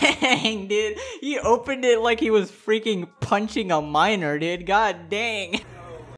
Dang, dude. He opened it like he was freaking punching a miner, dude. God dang.